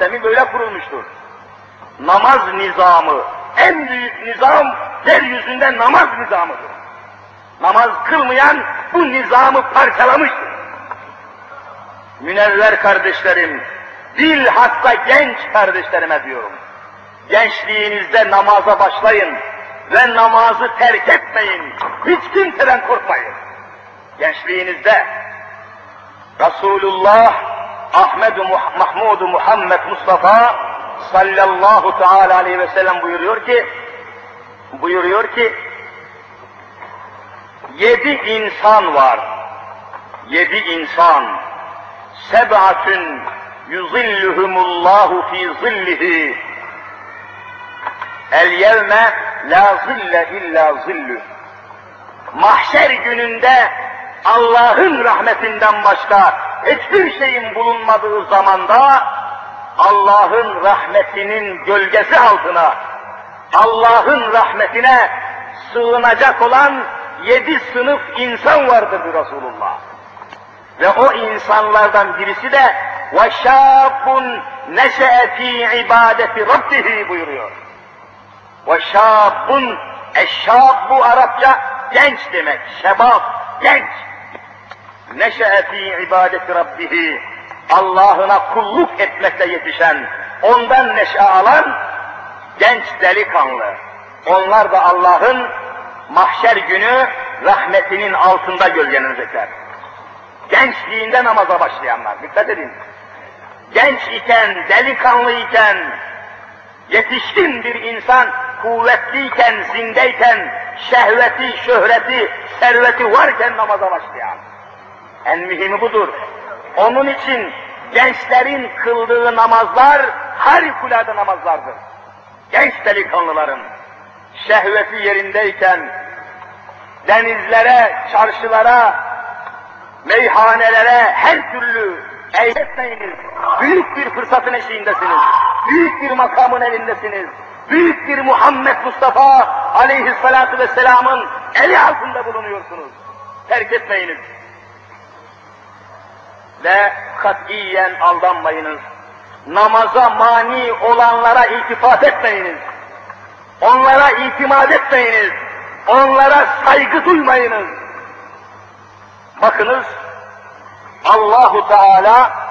sistemi böyle kurulmuştur. Namaz nizamı, en büyük nizam yeryüzünde namaz nizamıdır. Namaz kılmayan bu nizamı parçalamıştır. Münevver kardeşlerim, bilhassa genç kardeşlerime diyorum. Gençliğinizde namaza başlayın ve namazı terk etmeyin. Hiç kimseden korkmayın. Gençliğinizde Resulullah Ahmedu Mahmudu Muhammed Mustafa sallallahu teala aleyhi ve sellem buyuruyor ki buyuruyor ki yedi insan var. Yedi insan. Seb'atün yuzilluhumullahu fi zillihi. El yevme la zille illa zillü. Mahşer gününde Allah'ın rahmetinden başka hiçbir şeyin bulunmadığı zamanda Allah'ın rahmetinin gölgesi altına, Allah'ın rahmetine sığınacak olan yedi sınıf insan vardır bu Resulullah. Ve o insanlardan birisi de وَشَابٌ نَشَأَ ف۪ي عِبَادَةِ رَبِّهِ buyuruyor. وَشَابٌ Eşşab bu Arapça genç demek, şebap, genç. Neşe'e fî ibadeti rabbihi, Allah'ına kulluk etmekle yetişen, ondan neşe alan genç delikanlı. Onlar da Allah'ın mahşer günü rahmetinin altında gölgelenecekler. Gençliğinde namaza başlayanlar, dikkat edin. Genç iken, delikanlı iken, yetişkin bir insan kuvvetliyken, zindeyken, şehveti, şöhreti, serveti varken namaza başlayan. En mühimi budur. Onun için gençlerin kıldığı namazlar harikulade namazlardır. Genç delikanlıların şehveti yerindeyken denizlere, çarşılara, meyhanelere her türlü eğletmeyiniz. Büyük bir fırsatın eşiğindesiniz. Büyük bir makamın elindesiniz. Büyük bir Muhammed Mustafa aleyhissalatu vesselamın eli altında bulunuyorsunuz. Terk etmeyiniz. Ve katiyen aldanmayınız. Namaza mani olanlara iltifat etmeyiniz. Onlara itimat etmeyiniz. Onlara saygı duymayınız. Bakınız Allahu Teala